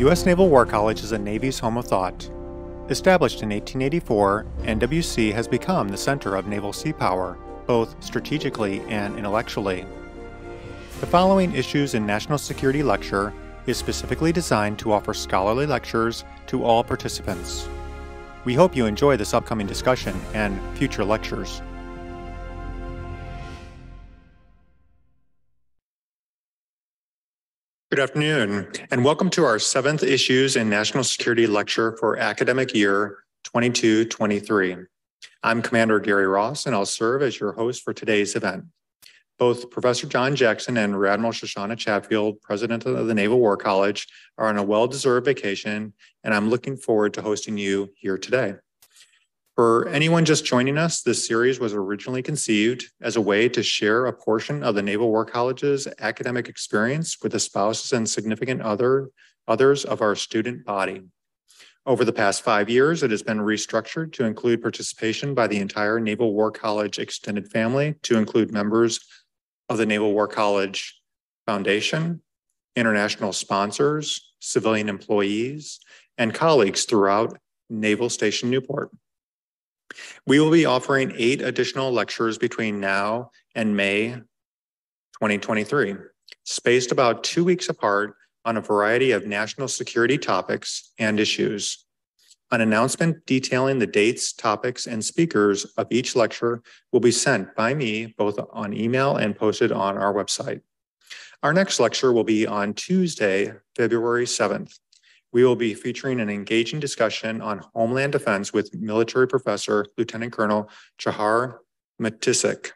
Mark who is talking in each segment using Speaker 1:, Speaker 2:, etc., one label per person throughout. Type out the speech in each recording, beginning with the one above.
Speaker 1: The U.S. Naval War College is a Navy's home of thought. Established in 1884, NWC has become the center of naval sea power, both strategically and intellectually. The following Issues in National Security lecture is specifically designed to offer scholarly lectures to all participants. We hope you enjoy this upcoming discussion and future lectures. Good afternoon, and welcome to our seventh Issues in National Security lecture for academic year 22-23. I'm Commander Gary Ross, and I'll serve as your host for today's event. Both Professor John Jackson and Admiral Shoshana Chatfield, President of the Naval War College, are on a well-deserved vacation, and I'm looking forward to hosting you here today. For anyone just joining us, this series was originally conceived as a way to share a portion of the Naval War College's academic experience with the spouses and significant other, others of our student body. Over the past five years, it has been restructured to include participation by the entire Naval War College extended family, to include members of the Naval War College Foundation, international sponsors, civilian employees, and colleagues throughout Naval Station Newport. We will be offering eight additional lectures between now and May 2023, spaced about two weeks apart on a variety of national security topics and issues. An announcement detailing the dates, topics, and speakers of each lecture will be sent by me both on email and posted on our website. Our next lecture will be on Tuesday, February 7th we will be featuring an engaging discussion on Homeland Defense with military professor Lieutenant Colonel Jahara Matisek.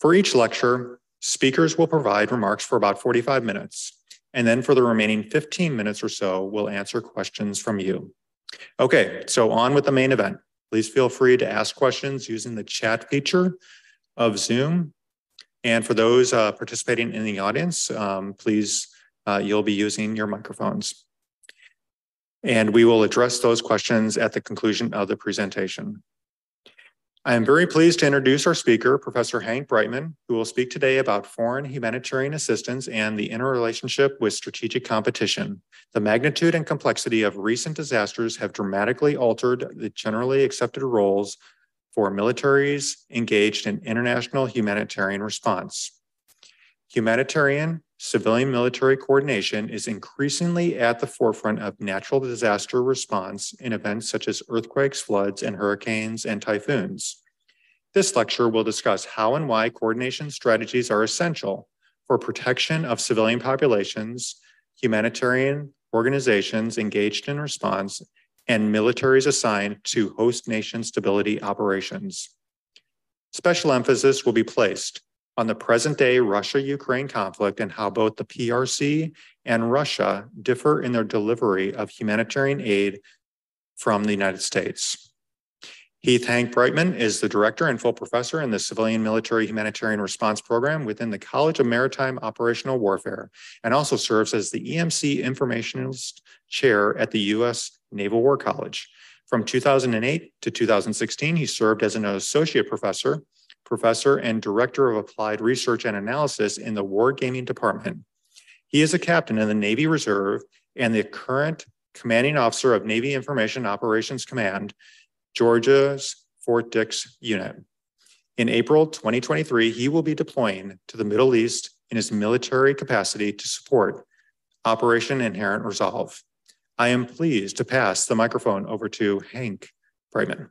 Speaker 1: For each lecture, speakers will provide remarks for about 45 minutes, and then for the remaining 15 minutes or so, we'll answer questions from you. Okay, so on with the main event. Please feel free to ask questions using the chat feature of Zoom. And for those uh, participating in the audience, um, please, uh, you'll be using your microphones and we will address those questions at the conclusion of the presentation. I am very pleased to introduce our speaker, Professor Hank Brightman, who will speak today about foreign humanitarian assistance and the interrelationship with strategic competition. The magnitude and complexity of recent disasters have dramatically altered the generally accepted roles for militaries engaged in international humanitarian response. Humanitarian civilian military coordination is increasingly at the forefront of natural disaster response in events such as earthquakes, floods, and hurricanes and typhoons. This lecture will discuss how and why coordination strategies are essential for protection of civilian populations, humanitarian organizations engaged in response, and militaries assigned to host nation stability operations. Special emphasis will be placed on the present day Russia Ukraine conflict and how both the PRC and Russia differ in their delivery of humanitarian aid from the United States. Heath Hank Brightman is the director and full professor in the Civilian Military Humanitarian Response Program within the College of Maritime Operational Warfare and also serves as the EMC Informationist Chair at the U.S. Naval War College. From 2008 to 2016, he served as an associate professor professor and director of applied research and analysis in the wargaming department. He is a captain in the Navy Reserve and the current commanding officer of Navy Information Operations Command, Georgia's Fort Dix unit. In April 2023, he will be deploying to the Middle East in his military capacity to support Operation Inherent Resolve. I am pleased to pass the microphone over to Hank Brightman.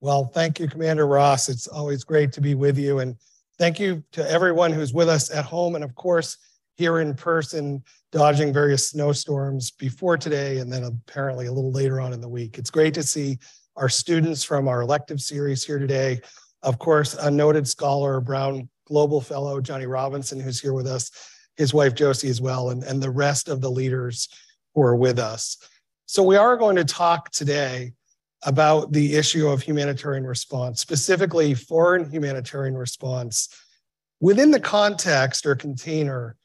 Speaker 2: Well, thank you, Commander Ross. It's always great to be with you. And thank you to everyone who's with us at home and, of course, here in person, dodging various snowstorms before today and then apparently a little later on in the week. It's great to see our students from our elective series here today. Of course, a noted scholar, Brown Global Fellow, Johnny Robinson, who's here with us, his wife Josie as well, and, and the rest of the leaders who are with us. So, we are going to talk today about the issue of humanitarian response, specifically foreign humanitarian response, within the context or container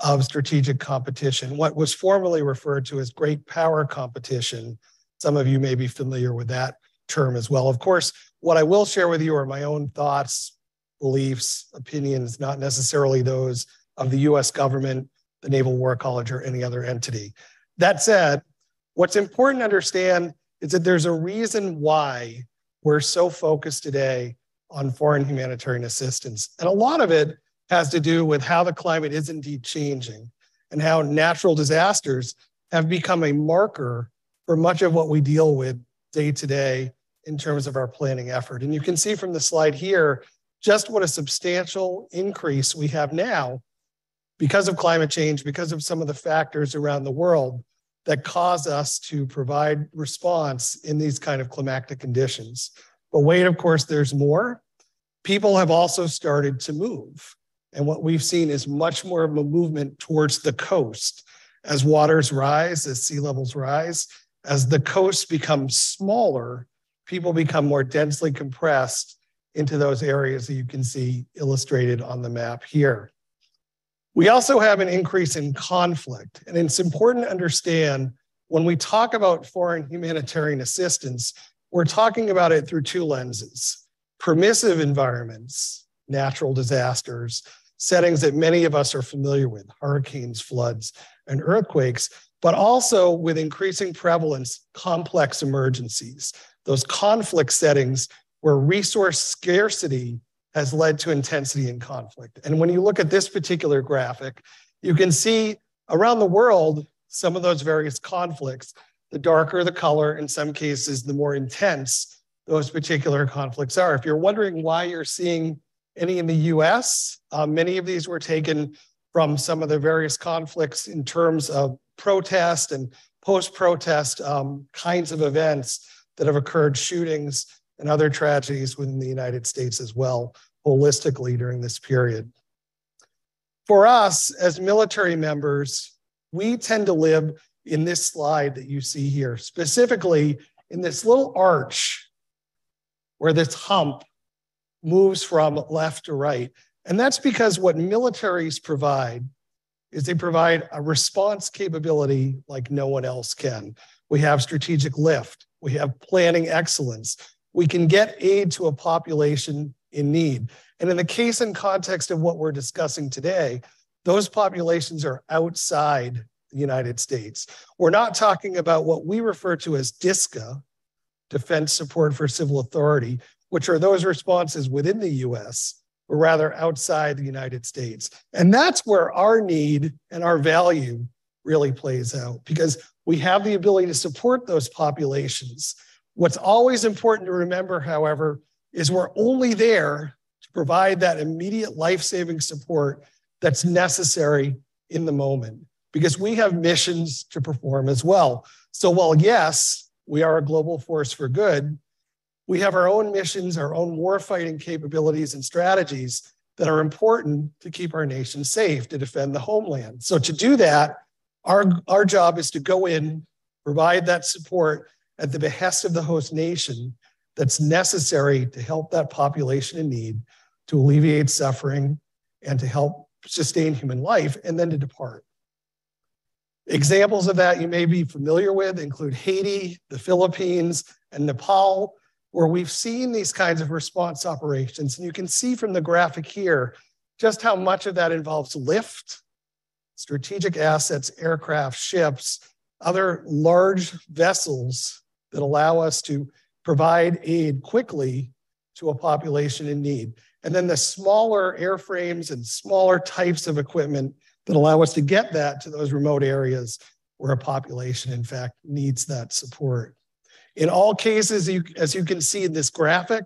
Speaker 2: of strategic competition, what was formerly referred to as great power competition. Some of you may be familiar with that term as well. Of course, what I will share with you are my own thoughts, beliefs, opinions, not necessarily those of the US government, the Naval War College, or any other entity. That said, what's important to understand is that there's a reason why we're so focused today on foreign humanitarian assistance. And a lot of it has to do with how the climate is indeed changing and how natural disasters have become a marker for much of what we deal with day to day in terms of our planning effort. And you can see from the slide here just what a substantial increase we have now because of climate change, because of some of the factors around the world that cause us to provide response in these kind of climatic conditions. But wait, of course, there's more. People have also started to move. And what we've seen is much more of a movement towards the coast as waters rise, as sea levels rise, as the coast becomes smaller, people become more densely compressed into those areas that you can see illustrated on the map here. We also have an increase in conflict, and it's important to understand when we talk about foreign humanitarian assistance, we're talking about it through two lenses permissive environments, natural disasters, settings that many of us are familiar with hurricanes, floods, and earthquakes, but also with increasing prevalence, complex emergencies, those conflict settings where resource scarcity has led to intensity in conflict. And when you look at this particular graphic, you can see around the world some of those various conflicts. The darker the color, in some cases, the more intense those particular conflicts are. If you're wondering why you're seeing any in the US, uh, many of these were taken from some of the various conflicts in terms of protest and post protest um, kinds of events that have occurred, shootings and other tragedies within the United States as well, holistically during this period. For us as military members, we tend to live in this slide that you see here, specifically in this little arch where this hump moves from left to right. And that's because what militaries provide is they provide a response capability like no one else can. We have strategic lift, we have planning excellence, we can get aid to a population in need. And in the case and context of what we're discussing today, those populations are outside the United States. We're not talking about what we refer to as DISCA, Defense Support for Civil Authority, which are those responses within the US, but rather outside the United States. And that's where our need and our value really plays out because we have the ability to support those populations What's always important to remember, however, is we're only there to provide that immediate life saving support that's necessary in the moment because we have missions to perform as well. So, while yes, we are a global force for good, we have our own missions, our own warfighting capabilities and strategies that are important to keep our nation safe, to defend the homeland. So, to do that, our, our job is to go in, provide that support at the behest of the host nation that's necessary to help that population in need, to alleviate suffering, and to help sustain human life, and then to depart. Examples of that you may be familiar with include Haiti, the Philippines, and Nepal, where we've seen these kinds of response operations. And you can see from the graphic here just how much of that involves lift, strategic assets, aircraft, ships, other large vessels that allow us to provide aid quickly to a population in need. And then the smaller airframes and smaller types of equipment that allow us to get that to those remote areas where a population, in fact, needs that support. In all cases, you, as you can see in this graphic,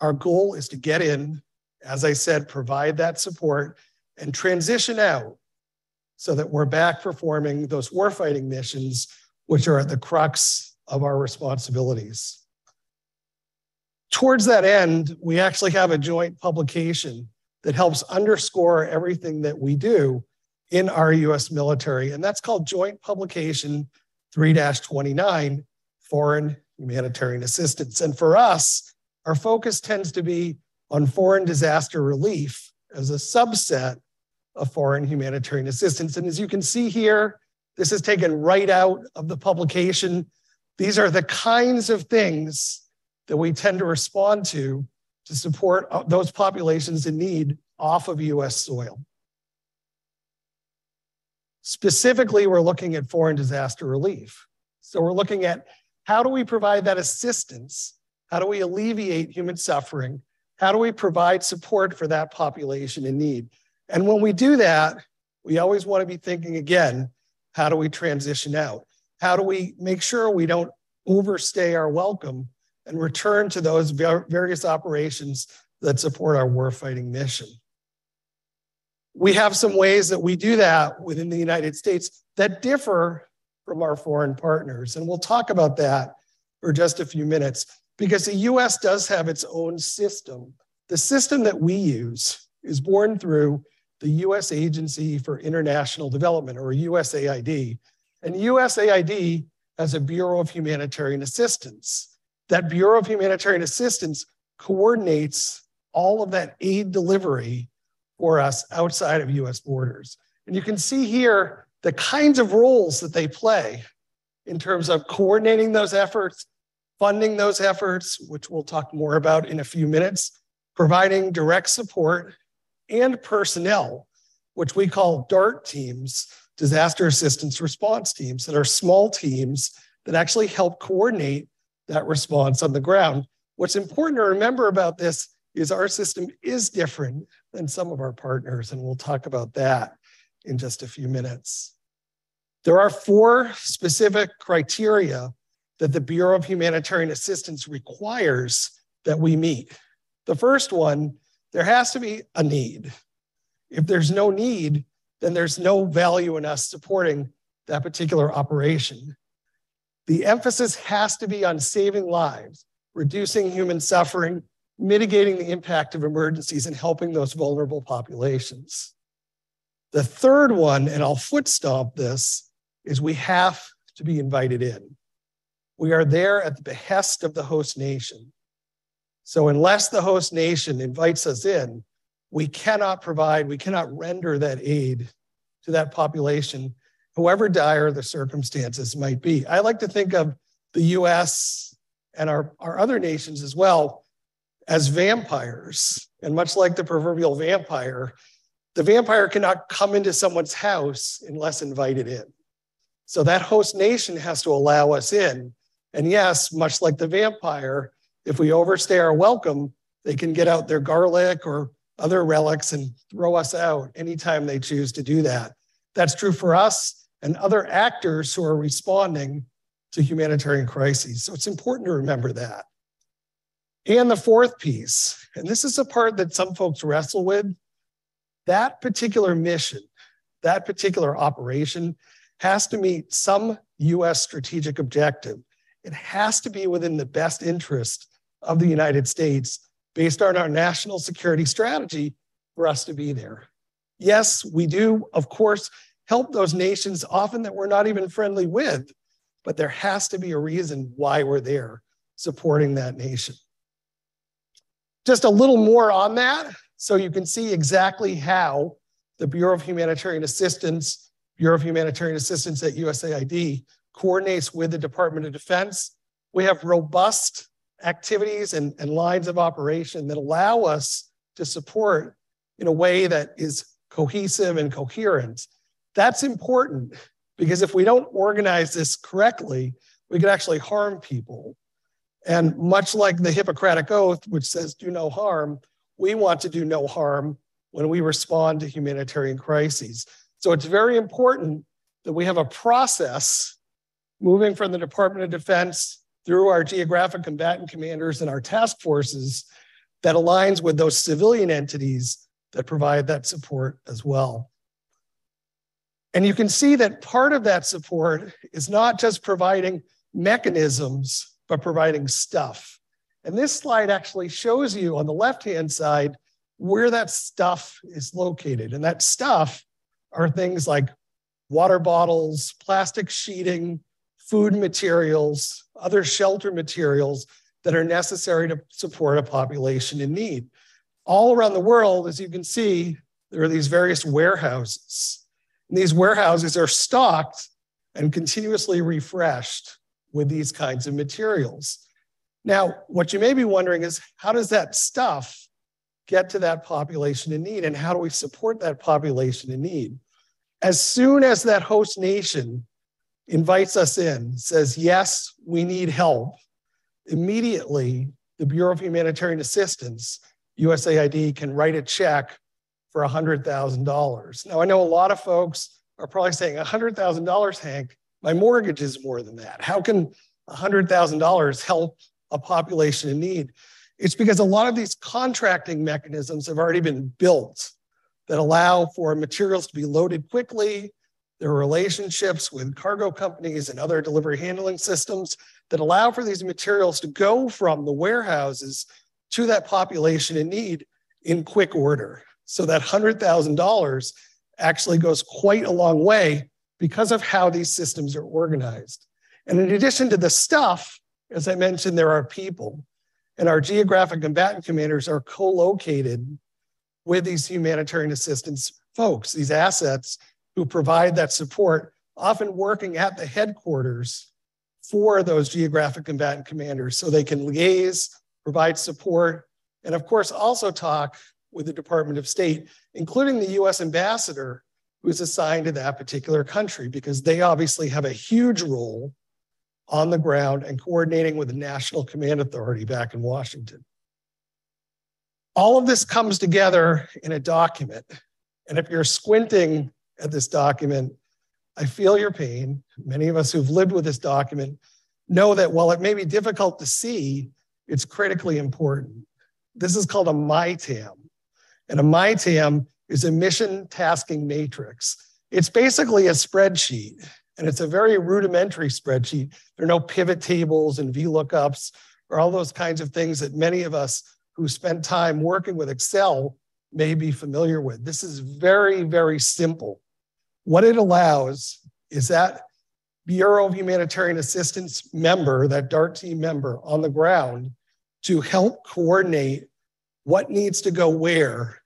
Speaker 2: our goal is to get in, as I said, provide that support and transition out so that we're back performing those warfighting missions, which are at the crux of our responsibilities. Towards that end, we actually have a joint publication that helps underscore everything that we do in our US military, and that's called Joint Publication 3 29 Foreign Humanitarian Assistance. And for us, our focus tends to be on foreign disaster relief as a subset of foreign humanitarian assistance. And as you can see here, this is taken right out of the publication these are the kinds of things that we tend to respond to to support uh, those populations in need off of US soil. Specifically, we're looking at foreign disaster relief. So we're looking at how do we provide that assistance? How do we alleviate human suffering? How do we provide support for that population in need? And when we do that, we always want to be thinking again, how do we transition out? How do we make sure we don't overstay our welcome and return to those various operations that support our warfighting mission? we have some ways that we do that within the United States that differ from our foreign partners. And we'll talk about that for just a few minutes because the US does have its own system. The system that we use is born through the US Agency for International Development, or USAID. And USAID has a Bureau of Humanitarian Assistance. That Bureau of Humanitarian Assistance coordinates all of that aid delivery for us outside of US borders. And you can see here the kinds of roles that they play in terms of coordinating those efforts, funding those efforts, which we'll talk more about in a few minutes, providing direct support and personnel, which we call DART teams, disaster assistance response teams, that are small teams that actually help coordinate that response on the ground. What's important to remember about this is our system is different than some of our partners, and we'll talk about that in just a few minutes. There are four specific criteria that the Bureau of Humanitarian Assistance requires that we meet. The first one, there has to be a need. If there's no need, then there's no value in us supporting that particular operation. The emphasis has to be on saving lives, reducing human suffering, mitigating the impact of emergencies and helping those vulnerable populations. The third one, and I'll foot stomp this, is we have to be invited in. We are there at the behest of the host nation. So, unless the host nation invites us in, we cannot provide, we cannot render that aid to that population, however dire the circumstances might be. I like to think of the US and our, our other nations as well as vampires. And much like the proverbial vampire, the vampire cannot come into someone's house unless invited in. So that host nation has to allow us in. And yes, much like the vampire, if we overstay our welcome, they can get out their garlic or other relics and throw us out anytime they choose to do that. That's true for us and other actors who are responding to humanitarian crises. So it's important to remember that. And the fourth piece, and this is a part that some folks wrestle with, that particular mission, that particular operation has to meet some US strategic objective. It has to be within the best interest of the United States based on our national security strategy for us to be there. Yes, we do, of course, help those nations often that we're not even friendly with, but there has to be a reason why we're there supporting that nation. Just a little more on that so you can see exactly how the Bureau of Humanitarian Assistance, Bureau of Humanitarian Assistance at USAID coordinates with the Department of Defense. We have robust activities and, and lines of operation that allow us to support in a way that is cohesive and coherent. That's important because if we don't organize this correctly, we could actually harm people. And much like the Hippocratic Oath, which says do no harm, we want to do no harm when we respond to humanitarian crises. So it's very important that we have a process moving from the Department of Defense through our geographic combatant commanders and our task forces that aligns with those civilian entities that provide that support as well. And you can see that part of that support is not just providing mechanisms but providing stuff. And this slide actually shows you on the left hand side where that stuff is located. And that stuff are things like water bottles, plastic sheeting, food materials, other shelter materials that are necessary to support a population in need. All around the world, as you can see, there are these various warehouses. And these warehouses are stocked and continuously refreshed with these kinds of materials. Now, what you may be wondering is how does that stuff get to that population in need and how do we support that population in need? As soon as that host nation invites us in, says, yes, we need help, immediately the Bureau of Humanitarian Assistance, USAID, can write a check for $100,000. Now, I know a lot of folks are probably saying, $100,000, Hank, my mortgage is more than that. How can $100,000 help a population in need? It's because a lot of these contracting mechanisms have already been built that allow for materials to be loaded quickly. There are relationships with cargo companies and other delivery handling systems that allow for these materials to go from the warehouses to that population in need in quick order. So that $100,000 actually goes quite a long way because of how these systems are organized. And in addition to the stuff, as I mentioned, there are people. And our geographic combatant commanders are co located with these humanitarian assistance folks, these assets who provide that support, often working at the headquarters for those geographic combatant commanders so they can liaise, provide support, and of course, also talk with the Department of State, including the US ambassador who's assigned to that particular country, because they obviously have a huge role on the ground and coordinating with the National Command Authority back in Washington. All of this comes together in a document. And if you're squinting at this document, I feel your pain. Many of us who've lived with this document know that while it may be difficult to see, it's critically important. This is called a MITAM. And a MITAM is a mission tasking matrix. It's basically a spreadsheet. And it's a very rudimentary spreadsheet. There are no pivot tables and VLOOKUPs or all those kinds of things that many of us who spent time working with Excel may be familiar with. This is very, very simple. What it allows is that Bureau of Humanitarian Assistance member, that DART team member on the ground, to help coordinate what needs to go where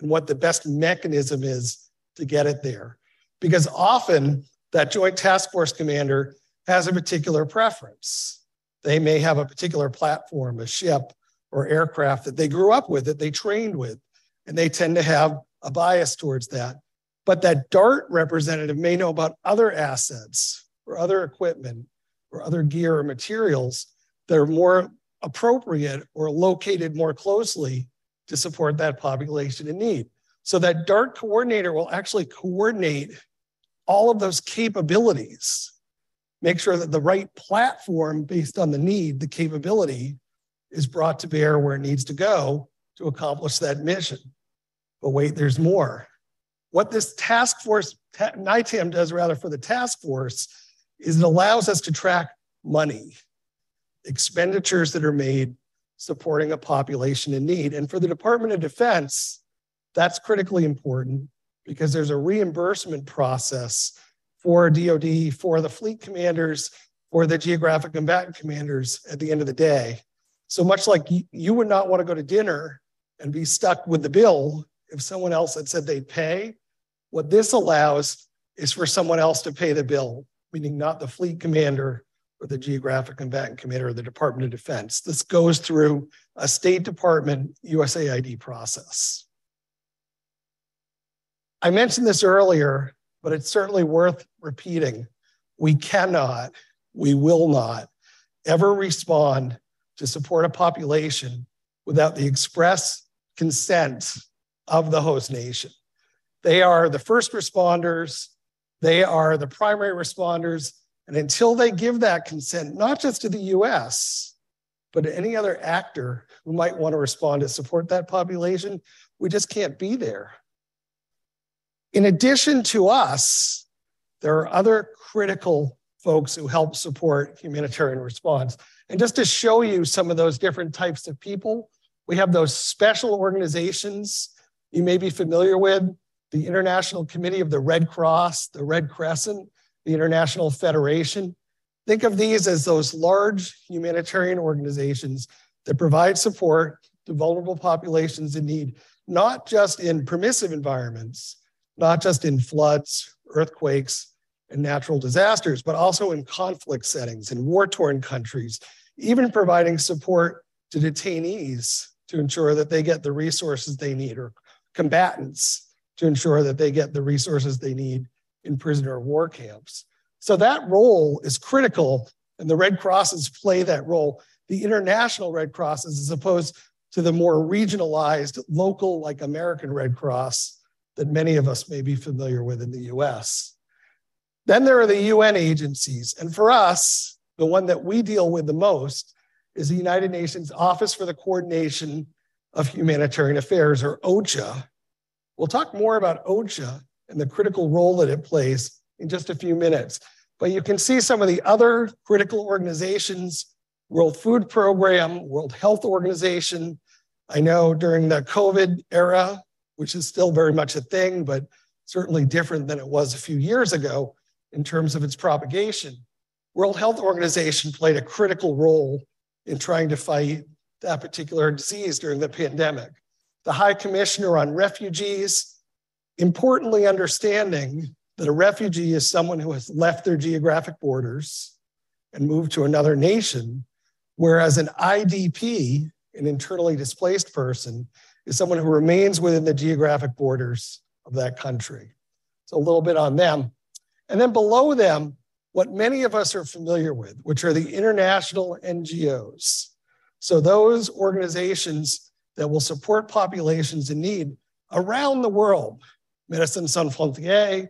Speaker 2: and what the best mechanism is to get it there. Because often that Joint Task Force commander has a particular preference. They may have a particular platform, a ship, or aircraft that they grew up with, that they trained with, and they tend to have a bias towards that. But that DART representative may know about other assets or other equipment or other gear or materials that are more appropriate or located more closely to support that population in need. So that DART coordinator will actually coordinate all of those capabilities, make sure that the right platform based on the need, the capability, is brought to bear where it needs to go to accomplish that mission. But wait, there's more. What this task force, MITAM does rather for the task force, is it allows us to track money, expenditures that are made supporting a population in need. And for the Department of Defense, that's critically important because there's a reimbursement process for DoD, for the fleet commanders, for the geographic combatant commanders at the end of the day. So much like you would not want to go to dinner and be stuck with the bill if someone else had said they'd pay, what this allows is for someone else to pay the bill, meaning not the fleet commander or the geographic combatant commander or the Department of Defense. This goes through a State Department USAID process. I mentioned this earlier, but it's certainly worth repeating. We cannot, we will not ever respond to support a population without the express consent of the host nation. They are the first responders, they are the primary responders, and until they give that consent, not just to the US, but to any other actor who might want to respond to support that population, we just can't be there. In addition to us, there are other critical folks who help support humanitarian response. And just to show you some of those different types of people, we have those special organizations you may be familiar with the International Committee of the Red Cross, the Red Crescent, the International Federation. Think of these as those large humanitarian organizations that provide support to vulnerable populations in need, not just in permissive environments, not just in floods, earthquakes, and natural disasters, but also in conflict settings, in war torn countries, even providing support to detainees to ensure that they get the resources they need, or combatants to ensure that they get the resources they need in prisoner of war camps. So that role is critical, and the Red Crosses play that role. The international Red Crosses, as opposed to the more regionalized, local, like American Red Cross that many of us may be familiar with in the US. Then there are the UN agencies. And for us, the one that we deal with the most is the United Nations Office for the Coordination of Humanitarian Affairs, or OCHA. We'll talk more about OCHA and the critical role that it plays in just a few minutes. But you can see some of the other critical organizations World Food Program, World Health Organization. I know during the COVID era, which is still very much a thing, but certainly different than it was a few years ago in terms of its propagation. World Health Organization played a critical role in trying to fight that particular disease during the pandemic. The High Commissioner on Refugees, importantly understanding that a refugee is someone who has left their geographic borders and moved to another nation, whereas an IDP, an internally displaced person, is someone who remains within the geographic borders of that country. So a little bit on them. And then below them, what many of us are familiar with, which are the international NGOs. So those organizations that will support populations in need around the world, Médecins Sans Frontières,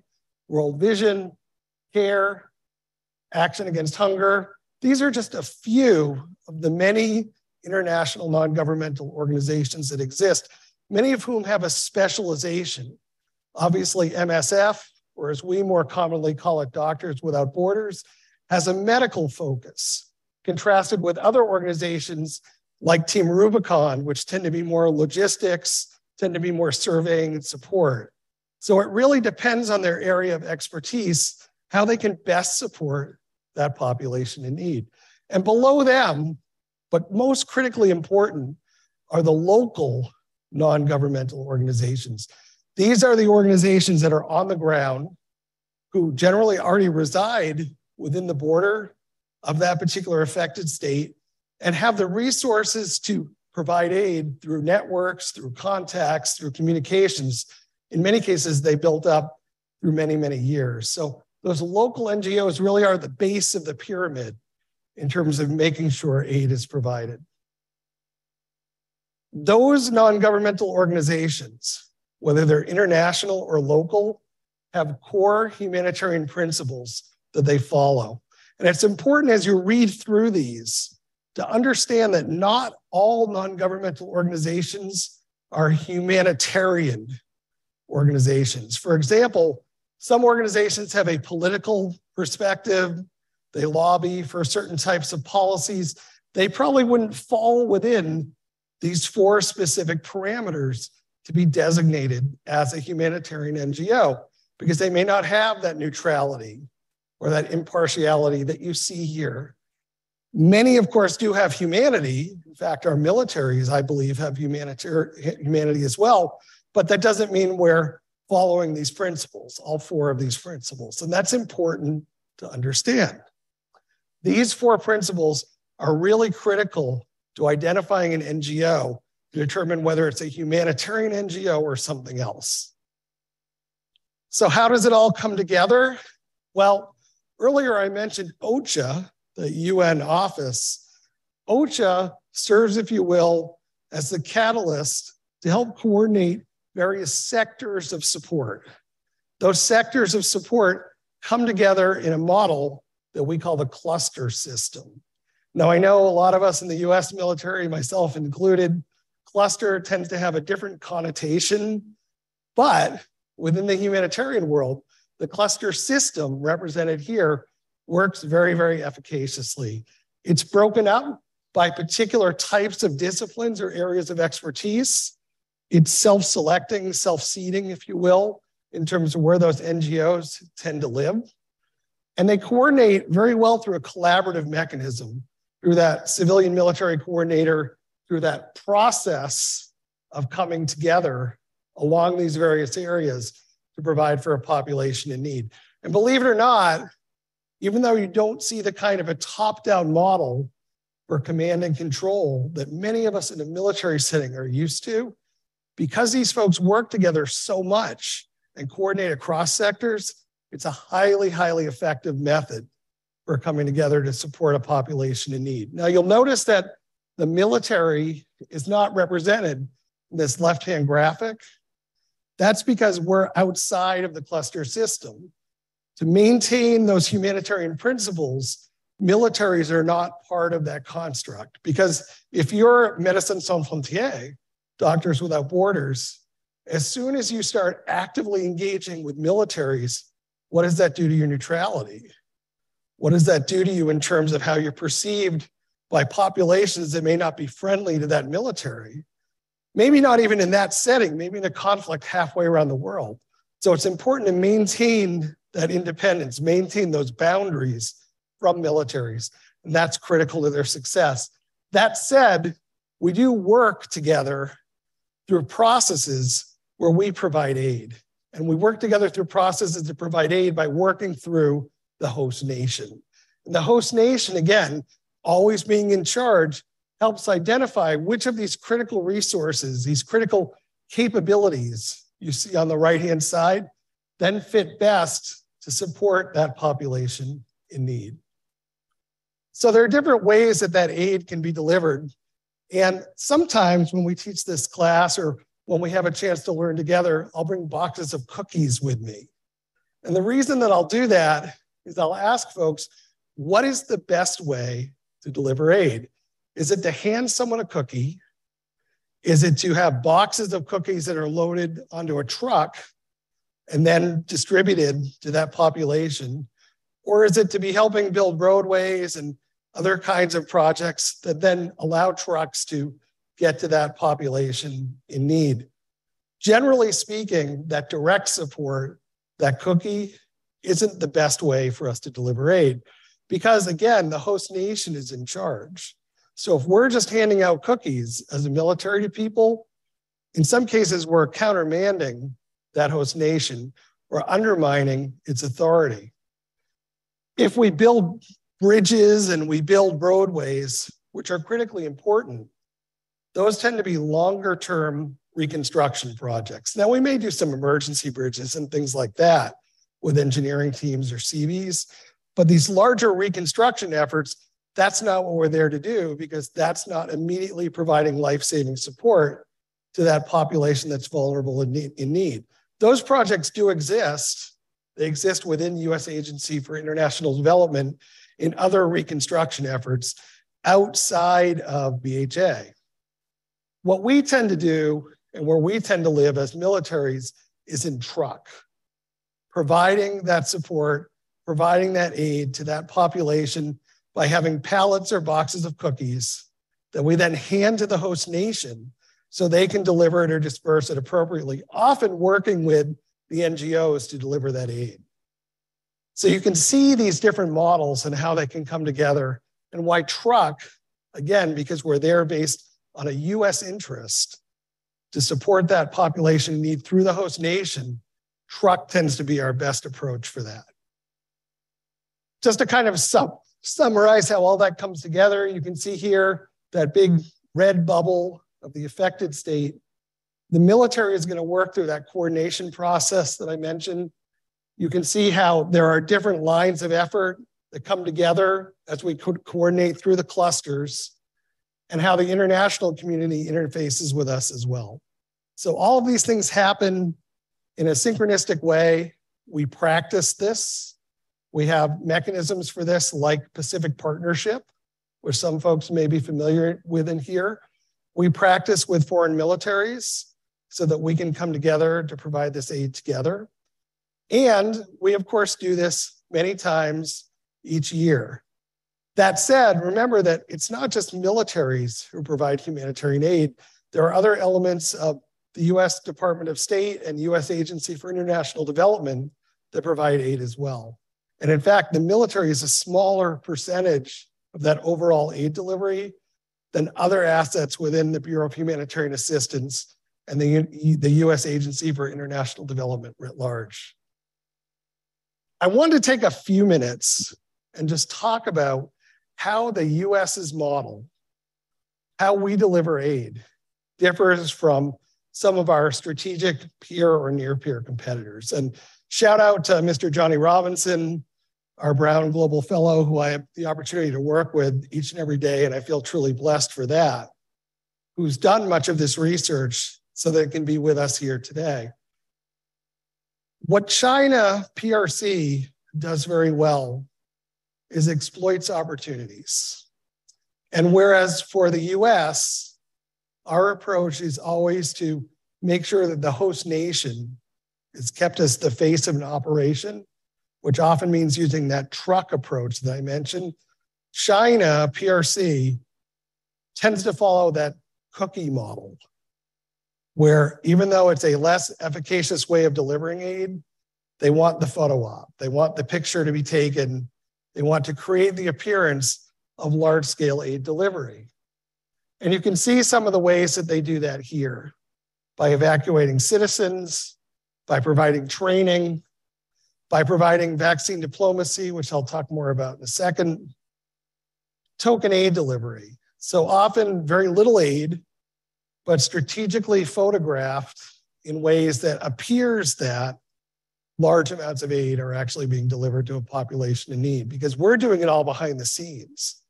Speaker 2: World Vision, CARE, Action Against Hunger. These are just a few of the many international non-governmental organizations that exist, many of whom have a specialization. Obviously, MSF, or as we more commonly call it, Doctors Without Borders, has a medical focus, contrasted with other organizations like Team Rubicon, which tend to be more logistics, tend to be more surveying and support. So it really depends on their area of expertise, how they can best support that population in need. And below them, but most critically important, are the local non governmental organizations. These are the organizations that are on the ground who generally already reside within the border of that particular affected state and have the resources to provide aid through networks, through contacts, through communications in many cases, they built up through many, many years. So those local NGOs really are the base of the pyramid in terms of making sure aid is provided. Those non governmental organizations, whether they're international or local, have core humanitarian principles that they follow. And it's important as you read through these to understand that not all non governmental organizations are humanitarian organizations. For example, some organizations have a political perspective, they lobby for certain types of policies. They probably wouldn't fall within these four specific parameters to be designated as a humanitarian NGO because they may not have that neutrality or that impartiality that you see here. Many, of course, do have humanity. In fact, our militaries, I believe, have humanity as well. But that doesn't mean we're following these principles, all four of these principles. And that's important to understand. These four principles are really critical to identifying an NGO to determine whether it's a humanitarian NGO or something else. So, how does it all come together? Well, earlier I mentioned OCHA, the UN office. OCHA serves, if you will, as the catalyst to help coordinate various sectors of support. Those sectors of support come together in a model that we call the cluster system. Now, I know a lot of us in the US military, myself included, cluster tends to have a different connotation, but within the humanitarian world, the cluster system represented here works very, very efficaciously. It's broken up by particular types of disciplines or areas of expertise. It's self selecting, self seeding, if you will, in terms of where those NGOs tend to live. And they coordinate very well through a collaborative mechanism, through that civilian military coordinator, through that process of coming together along these various areas to provide for a population in need. And believe it or not, even though you don't see the kind of a top down model for command and control that many of us in a military setting are used to, because these folks work together so much and coordinate across sectors, It's a highly, highly effective method for coming together to support a population in need. Now, you'll notice that the military is not represented in this left hand graphic. That's because we're outside of the cluster system. To maintain those humanitarian principles, militaries are not part of that construct. Because if you're Médecins Sans Frontières, Doctors Without Borders, as soon as you start actively engaging with militaries, what does that do to your neutrality? What does that do to you in terms of how you're perceived by populations that may not be friendly to that military? Maybe not even in that setting, maybe in a conflict halfway around the world. So it's important to maintain that independence, maintain those boundaries from militaries. And that's critical to their success. That said, we do work together through processes where we provide aid. And we work together through processes to provide aid by working through the host nation. And the host nation, again, always being in charge, helps identify which of these critical resources, these critical capabilities you see on the right hand side, then fit best to support that population in need. So there are different ways that that aid can be delivered. And sometimes when we teach this class or when we have a chance to learn together, I'll bring boxes of cookies with me. And the reason that I'll do that is I'll ask folks, what is the best way to deliver aid? Is it to hand someone a cookie? Is it to have boxes of cookies that are loaded onto a truck and then distributed to that population? Or is it to be helping build roadways and other kinds of projects that then allow trucks to get to that population in need? Generally speaking, that direct support, that cookie, isn't the best way for us to deliver aid because, again, the host nation is in charge. So if we're just handing out cookies as a military to people, in some cases, we're countermanding that host nation or undermining its authority. If we build bridges and we build roadways, which are critically important, those tend to be longer term reconstruction projects. Now, we may do some emergency bridges and things like that with engineering teams or Seabees, but these larger reconstruction efforts that's not what we're there to do because that's not immediately providing life saving support to that population that's vulnerable need, in need. Those projects do exist. They exist within US Agency for International Development in other reconstruction efforts outside of BHA. What we tend to do and where we tend to live as militaries is in truck, providing that support, providing that aid to that population by having pallets or boxes of cookies that we then hand to the host nation so they can deliver it or disperse it appropriately, often working with the NGOs to deliver that aid. So you can see these different models and how they can come together and why truck, again, because we're there based on a US interest to support that population need through the host nation, truck tends to be our best approach for that. Just to kind of sum, summarize how all that comes together, you can see here that big red bubble of the affected state. The military is going to work through that coordination process that I mentioned. You can see how there are different lines of effort that come together as we co coordinate through the clusters and how the international community interfaces with us as well. So all of these things happen in a synchronistic way. We practice this we have mechanisms for this like Pacific Partnership, which some folks may be familiar with in here. We practice with foreign militaries so that we can come together to provide this aid together. And we, of course, do this many times each year. That said, remember that it's not just militaries who provide humanitarian aid. There are other elements of the US Department of State and US Agency for International Development that provide aid as well. And in fact, the military is a smaller percentage of that overall aid delivery than other assets within the Bureau of Humanitarian Assistance and the, the US Agency for International Development writ large. I want to take a few minutes and just talk about how the US's model, how we deliver aid, differs from some of our strategic peer or near peer competitors. And shout out to Mr. Johnny Robinson, our Brown Global Fellow, who I have the opportunity to work with each and every day, and I feel truly blessed for that, who's done much of this research so that it can be with us here today. What China PRC does very well is exploits opportunities. And whereas for the US, our approach is always to make sure that the host nation is kept as the face of an operation, which often means using that truck approach that I mentioned. China, PRC, tends to follow that cookie model, where even though it's a less efficacious way of delivering aid, they want the photo op, they want the picture to be taken, they want to create the appearance of large scale aid delivery. And you can see some of the ways that they do that here by evacuating citizens, by providing training, by providing vaccine diplomacy, which I'll talk more about in a second, token aid delivery. So often very little aid, but strategically photographed in ways that appears that large amounts of aid are actually being delivered to a population in need because we're doing it all behind the scenes.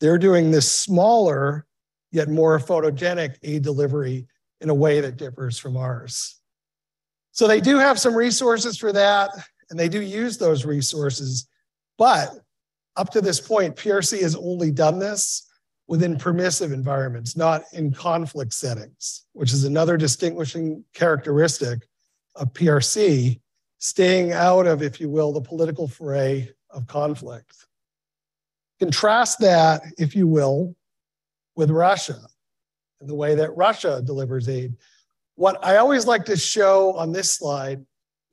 Speaker 2: They're doing this smaller, yet more photogenic aid delivery in a way that differs from ours. So they do have some resources for that, and they do use those resources. But up to this point, PRC has only done this within permissive environments, not in conflict settings, which is another distinguishing characteristic of PRC, staying out of, if you will, the political fray of conflict. Contrast that, if you will, with Russia and the way that Russia delivers aid. What I always like to show on this slide,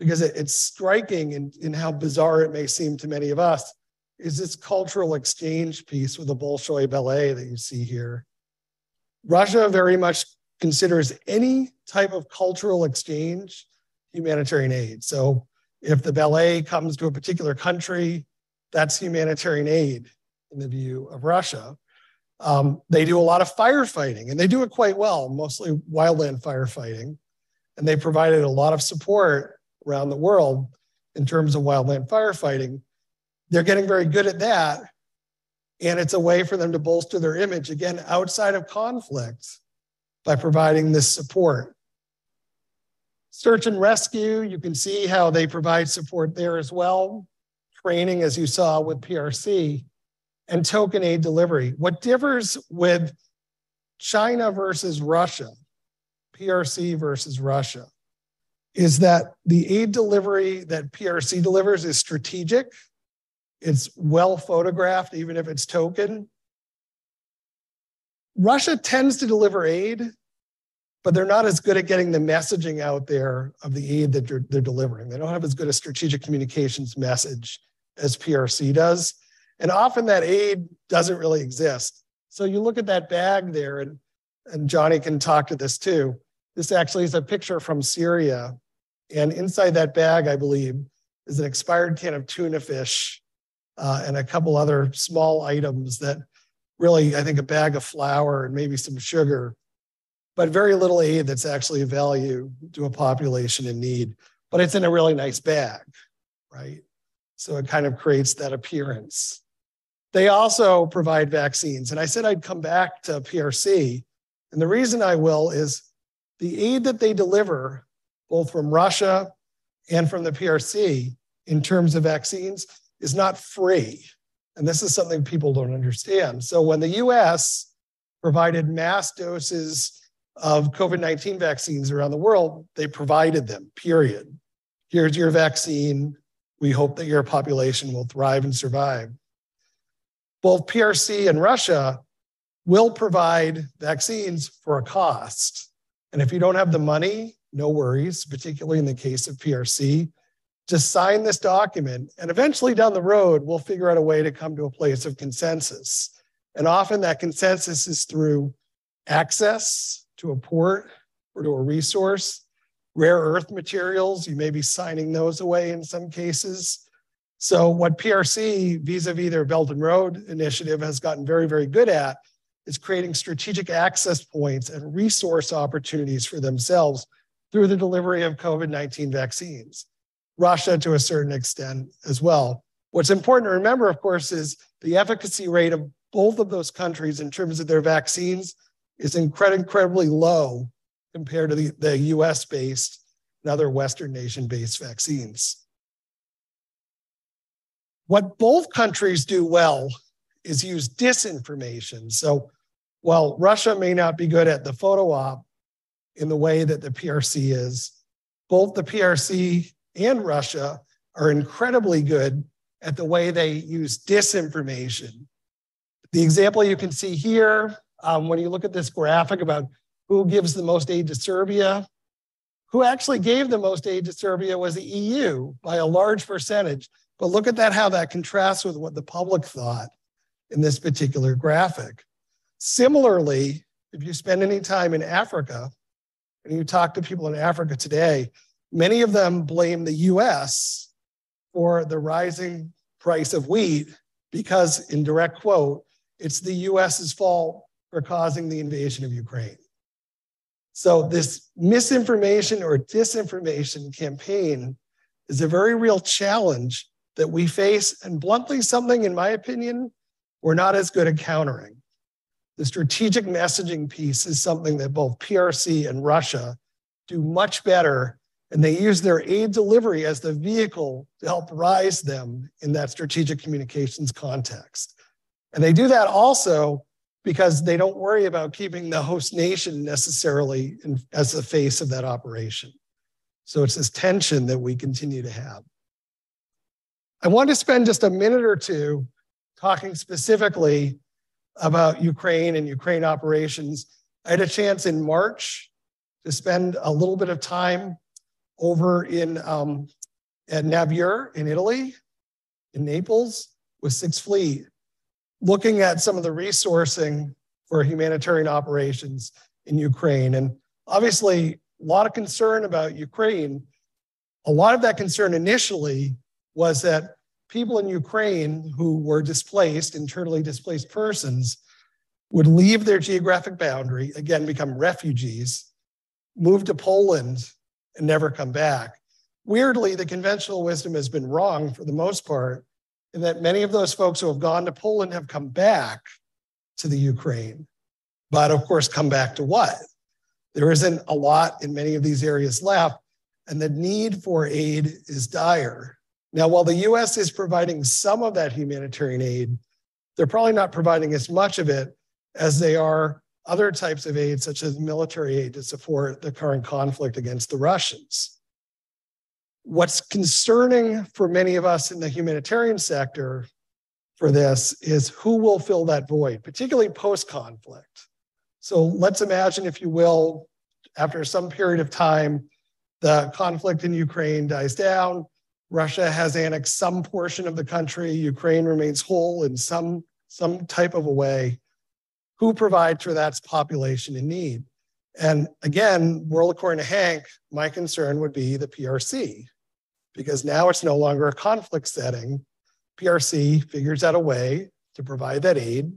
Speaker 2: because it's striking in, in how bizarre it may seem to many of us, is this cultural exchange piece with the Bolshoi ballet that you see here. Russia very much considers any type of cultural exchange humanitarian aid. So if the ballet comes to a particular country, that's humanitarian aid in the view of Russia. Um, they do a lot of firefighting and they do it quite well, mostly wildland firefighting. And they provided a lot of support around the world in terms of wildland firefighting. They're getting very good at that. And it's a way for them to bolster their image, again, outside of conflict by providing this support. Search and rescue, you can see how they provide support there as well. Training, as you saw with PRC and token aid delivery. What differs with China versus Russia, PRC versus Russia, is that the aid delivery that PRC delivers is strategic. It's well photographed, even if it's token. Russia tends to deliver aid, but they're not as good at getting the messaging out there of the aid that they're, they're delivering. They don't have as good a strategic communications message as PRC does. And often that aid doesn't really exist. So you look at that bag there, and, and Johnny can talk to this too. This actually is a picture from Syria. And inside that bag, I believe, is an expired can of tuna fish uh, and a couple other small items that really, I think, a bag of flour and maybe some sugar, but very little aid that's actually of value to a population in need. But it's in a really nice bag, right? So it kind of creates that appearance. They also provide vaccines. And I said I'd come back to PRC. And the reason I will is the aid that they deliver, both from Russia and from the PRC, in terms of vaccines, is not free. And this is something people don't understand. So when the US provided mass doses of COVID 19 vaccines around the world, they provided them, period. Here's your vaccine. We hope that your population will thrive and survive both PRC and Russia will provide vaccines for a cost. And if you don't have the money, no worries, particularly in the case of PRC. Just sign this document, and eventually down the road, we'll figure out a way to come to a place of consensus. And often that consensus is through access to a port or to a resource, rare earth materials, you may be signing those away in some cases. So what PRC vis-a-vis their Belt and Road initiative has gotten very, very good at is creating strategic access points and resource opportunities for themselves through the delivery of COVID-19 vaccines. Russia to a certain extent as well. What's important to remember, of course, is the efficacy rate of both of those countries in terms of their vaccines is incredibly low compared to the, the US based and other Western nation based vaccines. What both countries do well is use disinformation. So while Russia may not be good at the photo op in the way that the PRC is, both the PRC and Russia are incredibly good at the way they use disinformation. The example you can see here, um, when you look at this graphic about who gives the most aid to Serbia, who actually gave the most aid to Serbia was the EU by a large percentage. But look at that, how that contrasts with what the public thought in this particular graphic. Similarly, if you spend any time in Africa and you talk to people in Africa today, many of them blame the US for the rising price of wheat because, in direct quote, it's the US's fault for causing the invasion of Ukraine. So, this misinformation or disinformation campaign is a very real challenge that we face, and bluntly, something, in my opinion, we're not as good at countering. The strategic messaging piece is something that both PRC and Russia do much better, and they use their aid delivery as the vehicle to help rise them in that strategic communications context. And they do that also because they don't worry about keeping the host nation necessarily in, as the face of that operation. So it's this tension that we continue to have. I want to spend just a minute or two talking specifically about Ukraine and Ukraine operations. I had a chance in March to spend a little bit of time over in um, at NAVEUR in Italy, in Naples, with Sixth Fleet, looking at some of the resourcing for humanitarian operations in Ukraine. And obviously, a lot of concern about Ukraine. A lot of that concern initially was that people in Ukraine who were displaced, internally displaced persons, would leave their geographic boundary, again, become refugees, move to Poland, and never come back. Weirdly, the conventional wisdom has been wrong for the most part, in that many of those folks who have gone to Poland have come back to the Ukraine. But of course, come back to what? There isn't a lot in many of these areas left, and the need for aid is dire. Now, while the US is providing some of that humanitarian aid, they're probably not providing as much of it as they are other types of aid, such as military aid to support the current conflict against the Russians. What's concerning for many of us in the humanitarian sector for this is who will fill that void, particularly post conflict. So let's imagine, if you will, after some period of time, the conflict in Ukraine dies down, Russia has annexed some portion of the country. Ukraine remains whole in some, some type of a way. Who provides for that population in need? And again, world according to Hank, my concern would be the PRC, because now it's no longer a conflict setting. PRC figures out a way to provide that aid.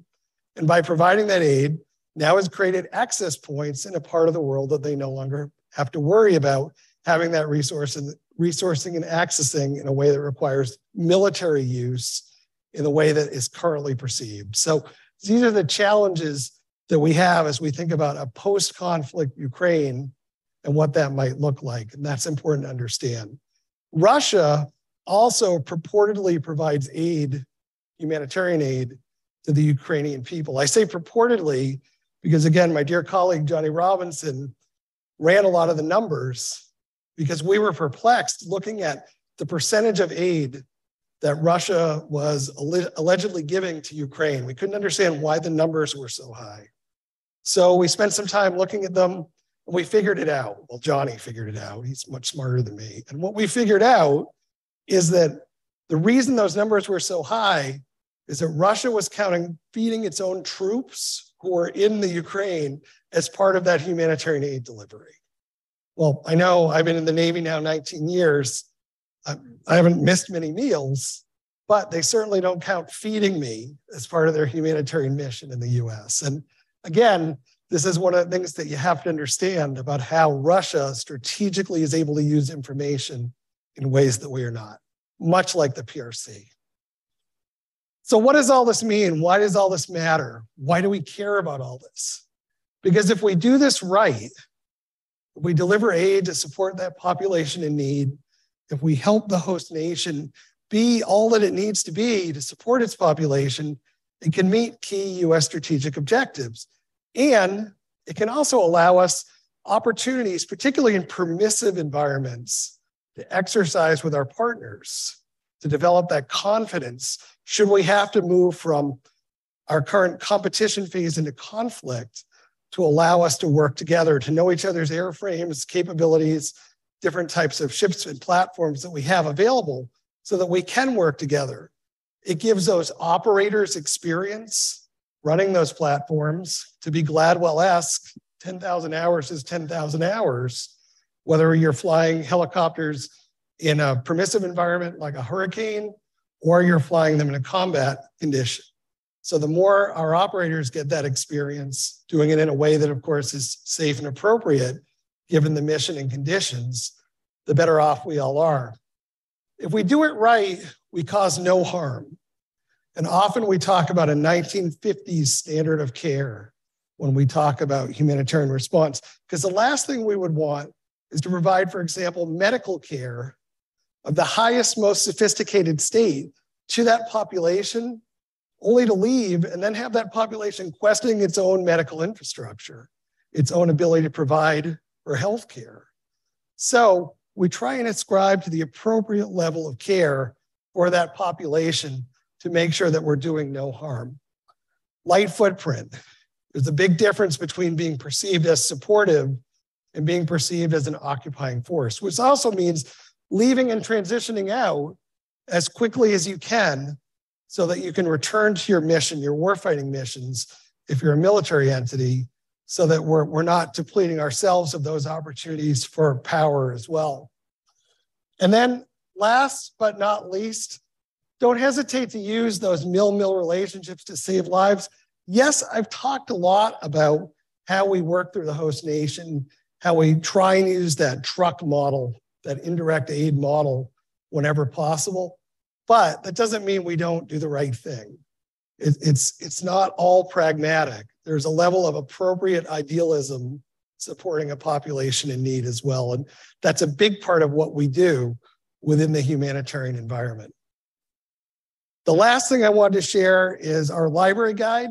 Speaker 2: And by providing that aid, now has created access points in a part of the world that they no longer have to worry about having that resource resourcing and accessing in a way that requires military use in the way that is currently perceived. So these are the challenges that we have as we think about a post conflict Ukraine and what that might look like. And that's important to understand. Russia also purportedly provides aid, humanitarian aid, to the Ukrainian people. I say purportedly because, again, my dear colleague Johnny Robinson ran a lot of the numbers because we were perplexed looking at the percentage of aid that Russia was allegedly giving to Ukraine. We couldn't understand why the numbers were so high. So we spent some time looking at them and we figured it out. Well, Johnny figured it out. He's much smarter than me. And what we figured out is that the reason those numbers were so high is that Russia was counting feeding its own troops who were in the Ukraine as part of that humanitarian aid delivery well, I know I've been in the Navy now 19 years. I, haven't missed many meals, but they certainly don't count feeding me as part of their humanitarian mission in the US. And again, this is one of the things that you have to understand about how Russia strategically is able to use information in ways that we are not, much like the PRC. So, what does all this mean? Why does all this matter? Why do we care about all this? Because if we do this right, if we deliver aid to support that population in need, if we help the host nation be all that it needs to be to support its population, it can meet key US strategic objectives. And it can also allow us opportunities, particularly in permissive environments, to exercise with our partners, to develop that confidence should we have to move from our current competition phase into conflict to allow us to work together, to know each other's airframes, capabilities, different types of ships and platforms that we have available so that we can work together. It gives those operators experience running those platforms to be Gladwell esque. 10,000 hours is 10,000 hours. Whether you're flying helicopters in a permissive environment like a hurricane, or you're flying them in a combat condition. So the more our operators get that experience, doing it in a way that, of course, is safe and appropriate, given the mission and conditions, the better off we all are. If we do it right, we cause no harm. And often we talk about a 1950s standard of care when we talk about humanitarian response, because the last thing we would want is to provide, for example, medical care of the highest, most sophisticated state to that population, only to leave and then have that population questioning its own medical infrastructure, its own ability to provide for health care. So we try and ascribe to the appropriate level of care for that population to make sure that we're doing no harm. Light footprint. There's a big difference between being perceived as supportive and being perceived as an occupying force, which also means leaving and transitioning out as quickly as you can so that you can return to your mission, your warfighting missions, if you're a military entity, so that we're, we're not depleting ourselves of those opportunities for power as well. And then, last but not least, don't hesitate to use those mil mil relationships to save lives. Yes, I've talked a lot about how we work through the host nation, how we try and use that truck model, that indirect aid model whenever possible. But that doesn't mean we don't do the right thing. It, it's, it's not all pragmatic. There's a level of appropriate idealism supporting a population in need as well. And that's a big part of what we do within the humanitarian environment. The last thing I wanted to share is our library guide.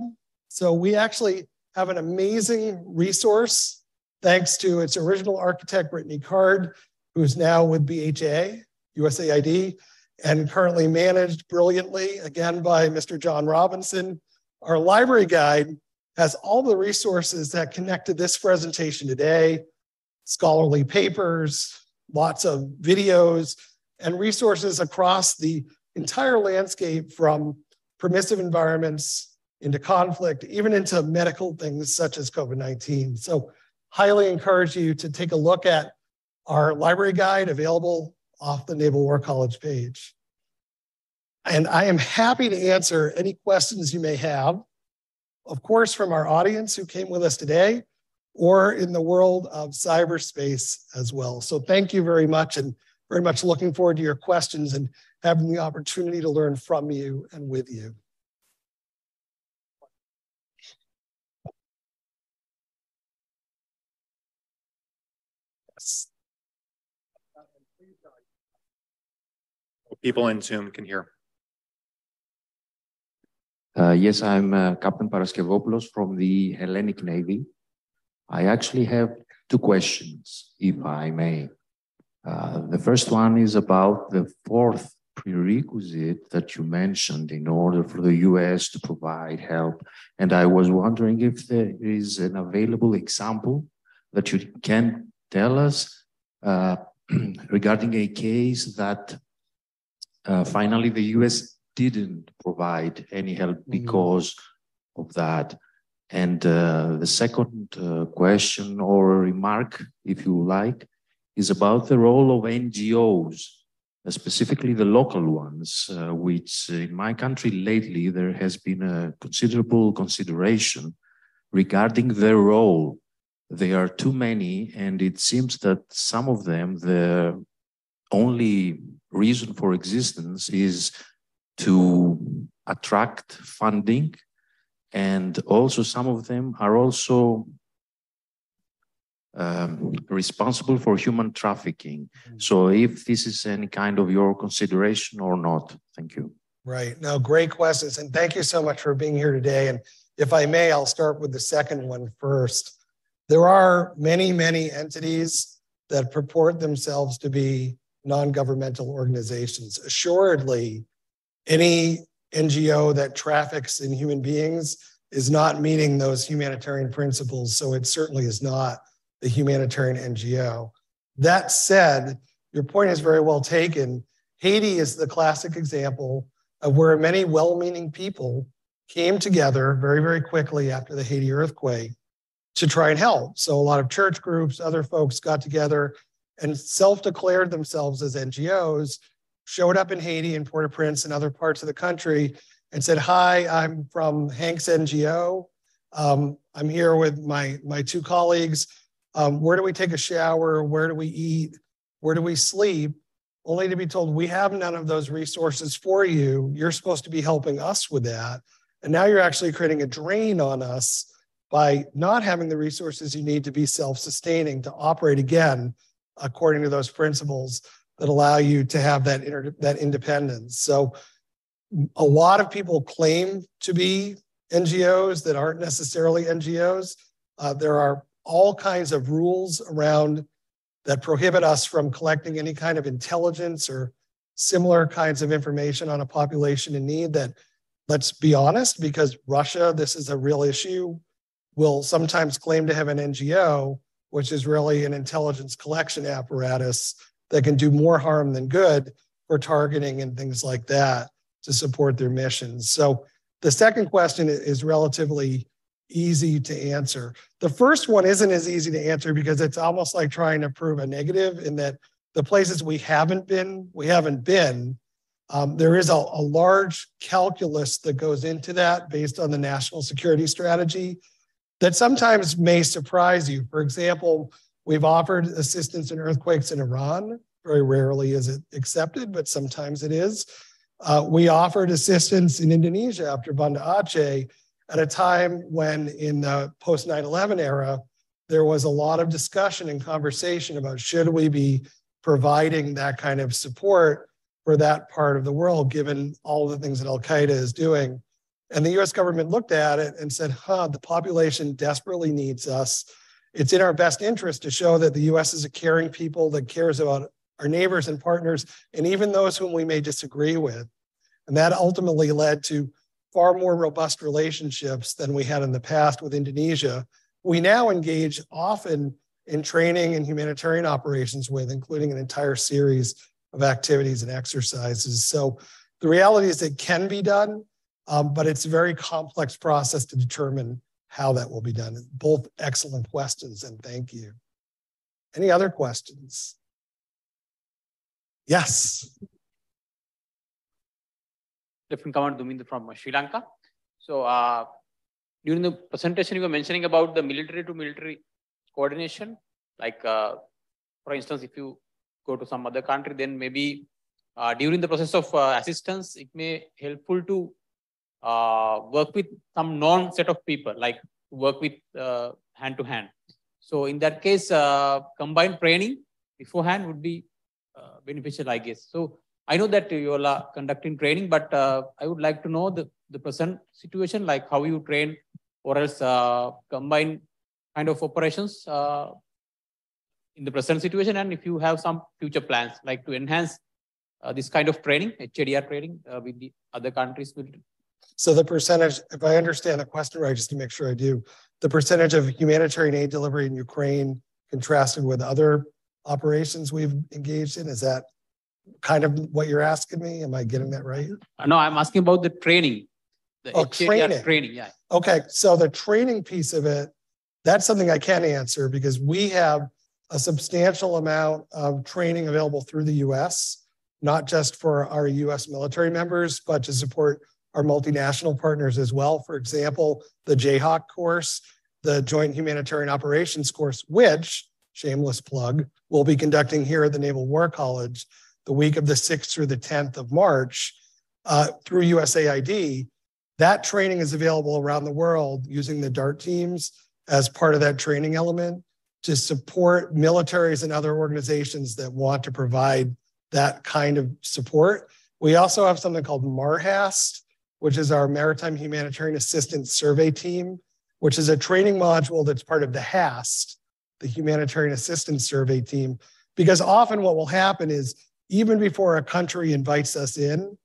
Speaker 2: So we actually have an amazing resource thanks to its original architect, Brittany Card, who's now with BHA, USAID, and currently managed brilliantly, again, by Mr. John Robinson. Our library guide has all the resources that connect to this presentation today, scholarly papers, lots of videos, and resources across the entire landscape from permissive environments into conflict, even into medical things such as COVID 19. So, highly encourage you to take a look at our library guide available off the Naval War College page. And I am happy to answer any questions you may have, of course, from our audience who came with us today or in the world of cyberspace as well. So thank you very much and very much looking forward to your questions and having the opportunity to learn from you and with you. Yes.
Speaker 1: People in Zoom can hear.
Speaker 3: Uh, yes, I'm uh, Captain Paraskevopoulos from the Hellenic Navy. I actually have two questions, if I may. Uh, the first one is about the fourth prerequisite that you mentioned in order for the US to provide help. And I was wondering if there is an available example that you can tell us uh, regarding a case that uh, finally the US didn't provide any help mm-hmm. because of that. And uh, the second uh, question or remark, if you like, is about the role of NGOs, uh, specifically the local ones, uh, which in my country lately there has been a considerable consideration regarding their role. There are too many, and it seems that some of them, the only reason for existence is to attract funding and also some of them are also um, responsible for human trafficking. Mm. So if this is any kind of your consideration or not, thank you.
Speaker 2: Right. Now, great questions. And thank you so much for being here today. And if I may, I'll start with the second one first. There are many, many entities that purport themselves to be non governmental organizations. Assuredly, any NGO that traffics in human beings is not meeting those humanitarian principles. So it certainly is not the humanitarian NGO. That said, your point is very well taken. Haiti is the classic example of where many well meaning people came together very, very quickly after the Haiti earthquake to try and help. So a lot of church groups, other folks got together and self declared themselves as NGOs, showed up in Haiti and Port au Prince and other parts of the country and said, Hi, I'm from Hank's NGO. Um, I'm here with my, my two colleagues. Um, where do we take a shower? Where do we eat? Where do we sleep? Only to be told, we have none of those resources for you. You're supposed to be helping us with that. And now you're actually creating a drain on us by not having the resources you need to be self sustaining, to operate again according to those principles that allow you to have that, inter- that independence. So, a lot of people claim to be NGOs that aren't necessarily NGOs. Uh, there are all kinds of rules around that prohibit us from collecting any kind of intelligence or similar kinds of information on a population in need that let's be honest because russia this is a real issue will sometimes claim to have an ngo which is really an intelligence collection apparatus that can do more harm than good for targeting and things like that to support their missions. So the second question is relatively easy to answer. The first one isn't as easy to answer because it's almost like trying to prove a negative in that the places we haven't been, we haven't been. Um, there is a, a large calculus that goes into that based on the national security strategy that sometimes may surprise you. For example, we've offered assistance in earthquakes in Iran. Very rarely is it accepted, but sometimes it is. Uh, we offered assistance in Indonesia after Banda Aceh at a time when, in the post 9 11 era, there was a lot of discussion and conversation about should we be providing that kind of support for that part of the world, given all the things that Al Qaeda is doing. And the US government looked at it and said, huh, the population desperately needs us. It's in our best interest to show that the US is a caring people that cares about our neighbors and partners, and even those whom we may disagree with. And that ultimately led to far more robust relationships than we had in the past with Indonesia. We now engage often in training and humanitarian operations with, including an entire series of activities and exercises. So the reality is it can be done. Um, but it's a very complex process to determine how that will be done. Both excellent questions, and thank you. Any other questions? Yes.
Speaker 4: Different Commander Duminder from Sri Lanka. So uh, during the presentation, you were mentioning about the military to military coordination. Like, uh, for instance, if you go to some other country, then maybe uh, during the process of uh, assistance, it may helpful to uh, work with some non set of people, like work with uh, hand to hand. So in that case, uh, combined training beforehand would be uh, beneficial, I guess. So I know that you all are conducting training, but uh, I would like to know the, the present situation, like how you train or else uh, combine kind of operations in the present situation and if you have some future plans like to enhance this kind of training, HADR training with the other countries military.
Speaker 2: So the percentage, if I understand the question right, just to make sure I do, the percentage of humanitarian aid delivery in Ukraine contrasted with other operations we've engaged in, is that kind of what you're asking me? Am I getting that right?
Speaker 4: Uh, no, I'm asking about the training. The
Speaker 2: oh, training.
Speaker 4: training, yeah.
Speaker 2: Okay, so the training piece of it, that's something I can answer because we have a substantial amount of training available through the US, not just for our US military members, but to support our multinational partners as well. For example, the JHOC course, the Joint Humanitarian Operations course, which shameless plug, we'll be conducting here at the Naval War College the week of the 6th through the 10th of March uh, through USAID. That training is available around the world using the DART teams as part of that training element to support militaries and other organizations that want to provide that kind of support. We also have something called MARHAST, which is our Maritime Humanitarian Assistance Survey Team, which is a training module that's part of the HAST, the Humanitarian Assistance Survey Team. Because often what will happen is even before a country invites us in,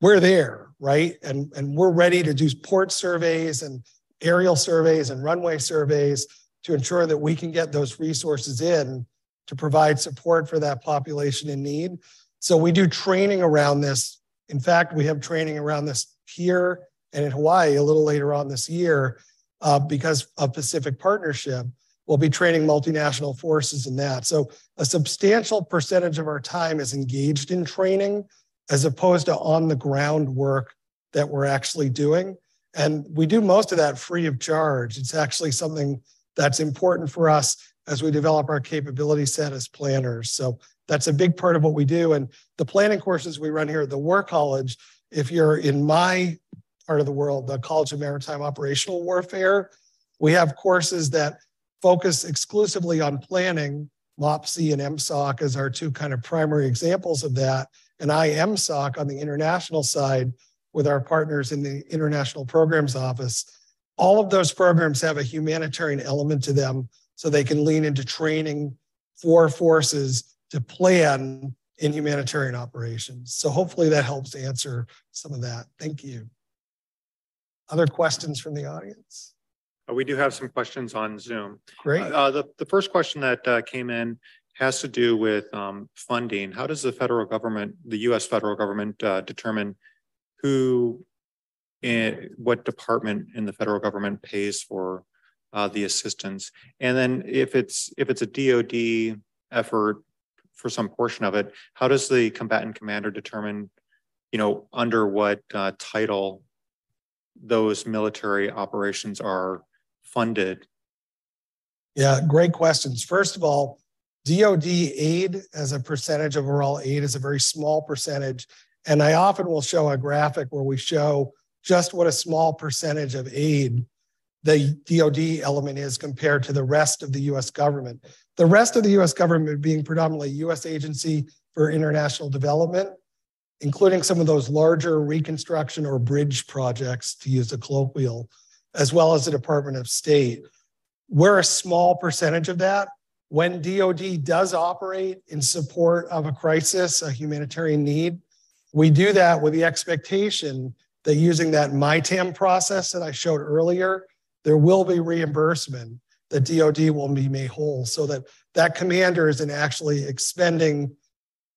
Speaker 2: we're there, right? And, and we're ready to do port surveys and aerial surveys and runway surveys to ensure that we can get those resources in to provide support for that population in need. So we do training around this. In fact, we have training around this here and in Hawaii a little later on this year uh, because of Pacific Partnership. We'll be training multinational forces in that. So a substantial percentage of our time is engaged in training as opposed to on the ground work that we're actually doing. And we do most of that free of charge. It's actually something that's important for us as we develop our capability set as planners. So that's a big part of what we do. And the planning courses we run here at the War College, if you're in my part of the world, the College of Maritime Operational Warfare, we have courses that focus exclusively on planning. MOPC and MSOC as our two kind of primary examples of that. And IMSOC on the international side with our partners in the International Programs Office. All of those programs have a humanitarian element to them so they can lean into training for forces to plan in humanitarian operations. So hopefully that helps answer some of that. Thank you. Other questions from the audience?
Speaker 1: Uh, we do have some questions on Zoom.
Speaker 2: Great.
Speaker 1: Uh, the, the first question that uh, came in has to do with um, funding. How does the federal government, the US federal government, uh, determine who, in, what department in the federal government pays for uh, the assistance? And then if it's if it's a DoD effort for some portion of it, how does the combatant commander determine, you know, under what uh, title those military operations are funded?
Speaker 2: Yeah, great questions. First of all, DoD aid as a percentage of overall aid is a very small percentage. And I often will show a graphic where we show just what a small percentage of aid the DoD element is compared to the rest of the US government. The rest of the US government being predominantly US Agency for International Development, including some of those larger reconstruction or bridge projects, to use a colloquial, as well as the Department of State. We're a small percentage of that. When DoD does operate in support of a crisis, a humanitarian need, we do that with the expectation that using that MITAM process that I showed earlier, there will be reimbursement that DoD will be made whole so that that commander isn't actually expending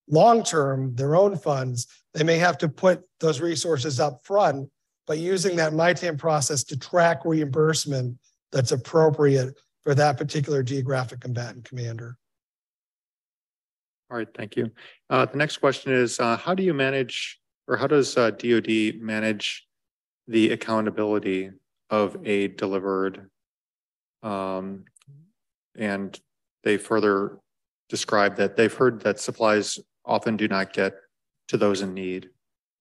Speaker 2: long term their own funds. They may have to put those resources up front, but using that MITAM process to track reimbursement that's appropriate for that particular geographic combatant commander.
Speaker 1: All right, thank you. Uh, the next question is uh, How do you manage, or how does uh, DoD manage the accountability of aid delivered. Um, and they further describe that they've heard that supplies often do not get to those in need,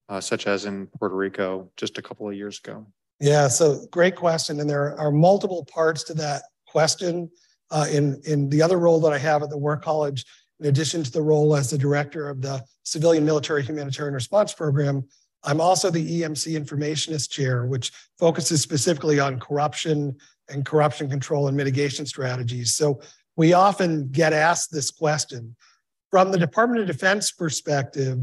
Speaker 1: uh, such as in Puerto Rico just a couple of years ago.
Speaker 2: Yeah, so great question. And there are multiple parts to that question. Uh, in, in the other role that I have at the War College, in addition to the role as the director of the Civilian Military Humanitarian Response Program, I'm also the EMC Informationist Chair, which focuses specifically on corruption and corruption control and mitigation strategies. So we often get asked this question. From the Department of Defense perspective,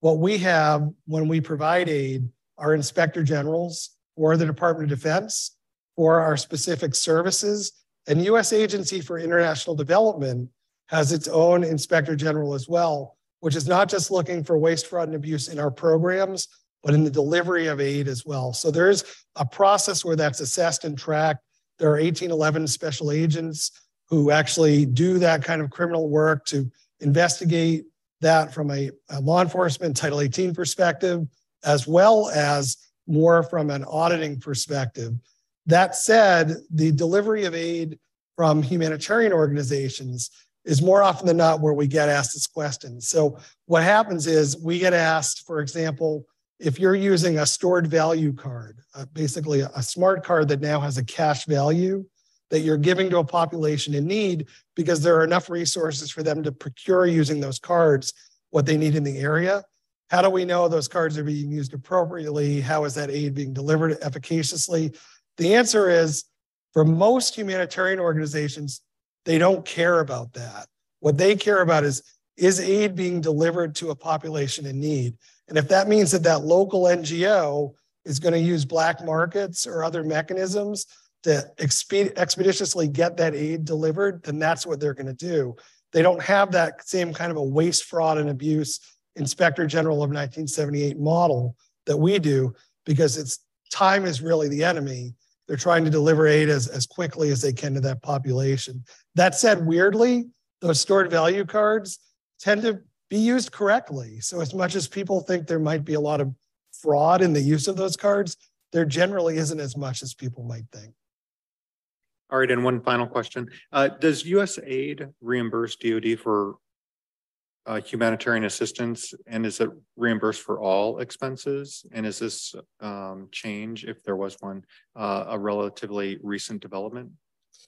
Speaker 2: what we have when we provide aid are inspector generals for the Department of Defense for our specific services. And US Agency for International Development has its own inspector general as well, which is not just looking for waste, fraud, and abuse in our programs, but in the delivery of aid as well. So there's a process where that's assessed and tracked. There are 1811 special agents who actually do that kind of criminal work to investigate that from a, a law enforcement Title 18 perspective, as well as more from an auditing perspective. That said, the delivery of aid from humanitarian organizations is more often than not where we get asked this question. So what happens is we get asked, for example, if you're using a stored value card, uh, basically a, a smart card that now has a cash value that you're giving to a population in need because there are enough resources for them to procure using those cards what they need in the area. How do we know those cards are being used appropriately? How is that aid being delivered efficaciously? The answer is for most humanitarian organizations, they don't care about that. What they care about is is aid being delivered to a population in need? And if that means that that local NGO is going to use black markets or other mechanisms to expeditiously get that aid delivered, then that's what they're going to do. They don't have that same kind of a waste, fraud, and abuse inspector general of 1978 model that we do because it's time is really the enemy. They're trying to deliver aid as, as quickly as they can to that population. That said, weirdly, those stored value cards tend to be used correctly. So, as much as people think there might be a lot of fraud in the use of those cards, there generally isn't as much as people might think.
Speaker 1: All right, and one final question. Uh, does USAID reimburse DoD for uh, humanitarian assistance? And is it reimbursed for all expenses? And is this um, change, if there was one, uh, a relatively recent development?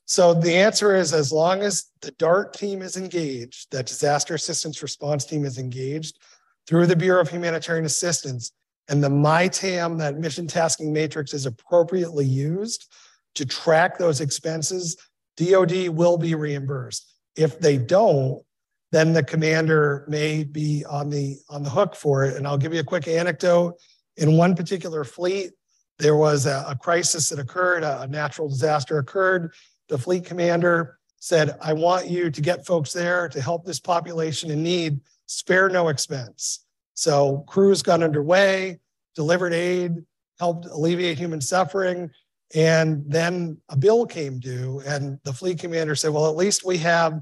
Speaker 2: So the answer is as long as the DART team is engaged, that disaster assistance response team is engaged through the Bureau of Humanitarian Assistance, and the MITAM, that mission tasking matrix, is appropriately used, to track those expenses, DOD will be reimbursed. If they don't, then the commander may be on the on the hook for it. And I'll give you a quick anecdote. In one particular fleet, there was a, a crisis that occurred, a, a natural disaster occurred. The fleet commander said, I want you to get folks there to help this population in need, spare no expense. So crews got underway, delivered aid, helped alleviate human suffering. And then a bill came due, and the fleet commander said, Well, at least we have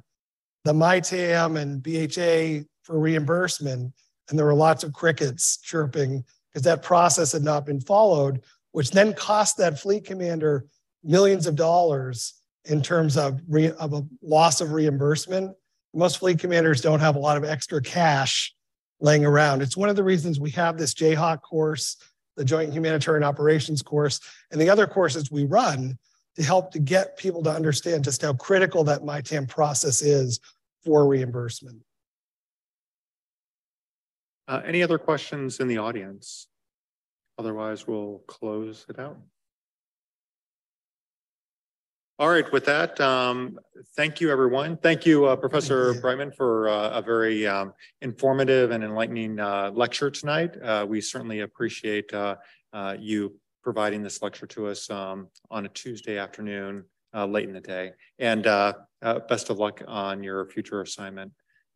Speaker 2: the MITAM and BHA for reimbursement. And there were lots of crickets chirping because that process had not been followed, which then cost that fleet commander millions of dollars in terms of, re, of a loss of reimbursement. Most fleet commanders don't have a lot of extra cash laying around. It's one of the reasons we have this JHOC course the Joint Humanitarian Operations course, and the other courses we run to help to get people to understand just how critical that MITAM process is for reimbursement.
Speaker 1: Uh, any other questions in the audience? Otherwise, we'll close it out. All right, with that, um, thank you, everyone. Thank you, uh, Professor Brightman, for uh, a very um, informative and enlightening uh, lecture tonight. Uh, we certainly appreciate uh, uh, you providing this lecture to us um, on a Tuesday afternoon, late in the day. And best of luck on your future assignment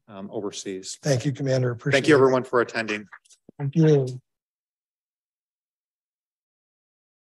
Speaker 1: um, overseas.
Speaker 2: Thank you, Commander.
Speaker 1: Appreciate thank you, everyone, for attending.
Speaker 2: Thank you.